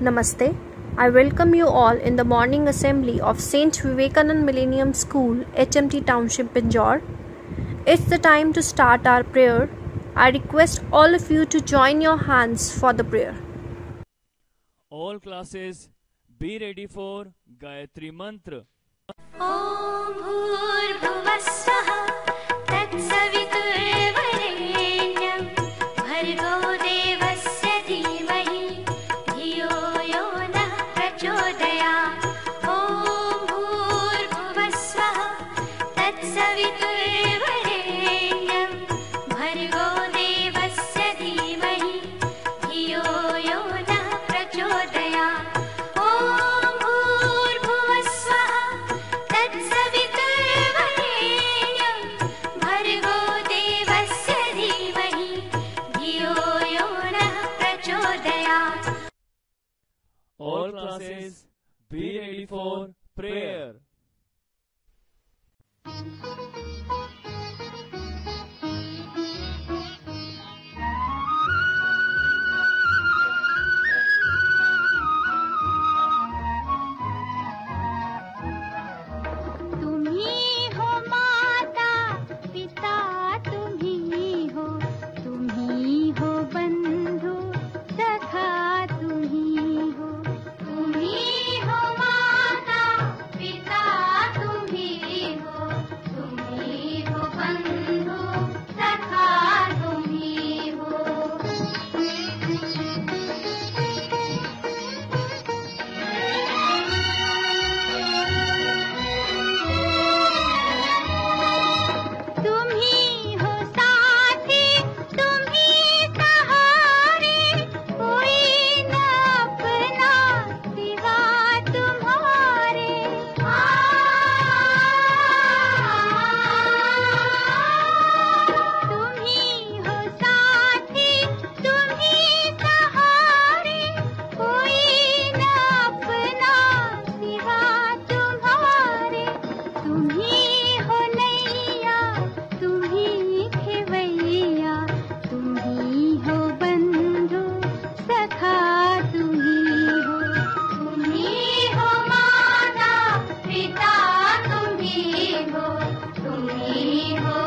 Namaste. I welcome you all in the morning assembly of St. Vivekanand Millennium School, HMT Township, Pinjore. It's the time to start our prayer. I request all of you to join your hands for the prayer. All classes be ready for Gayatri Mantra. Om classes be ready for prayer. हो तुम्ही हो बंधु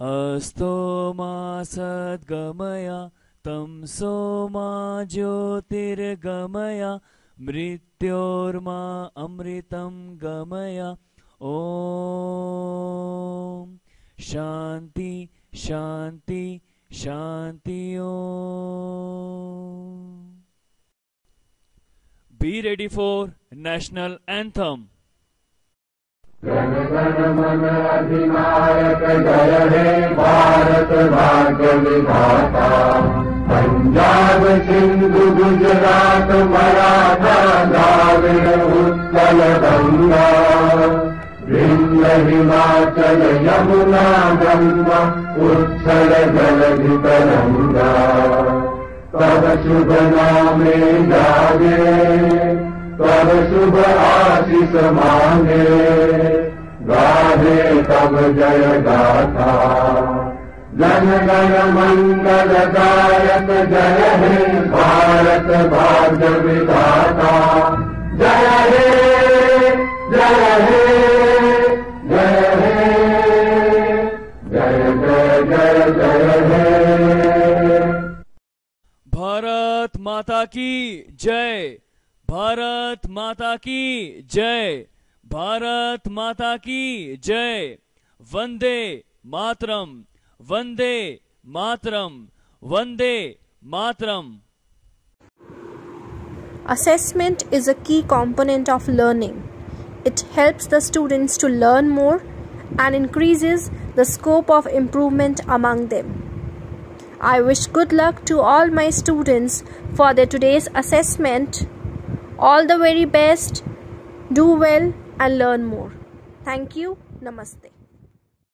अस्तो मा सद्गमय, तं सोमा ज्योतिर्गमय, मृत्योर्मा अमृतं गमय। ॐ। शान्ति शान्ति शान्ति Be ready for national anthem. जगण जय हे भारत भाग्य विधाता पञ्जाब सिन्धु गुजरात मराठा न जाग गङ्गा भिन्न हिमाचल यमुना गङ्गा उत्सल जलधितरङ्गा तव शुभ नामे जागे। तब शुभ आशीष मांगे गाहे तब जय गाथा। जन गण मंगल गायक जय हे भारत भाग्य विधाता जय हे जय हे जय हे, जय जय जय जय हे। भारत माता की जय। भारत माता की जय भारत माता की जय Vande Mataram Vande Mataram Vande Mataram Assessment is a key component of learning. It helps the students to learn more and increases the scope of improvement among them. I wish good luck to all my students for their today's assessment. All the very best. Do well and learn more. Thank you. Namaste.